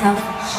Selfish.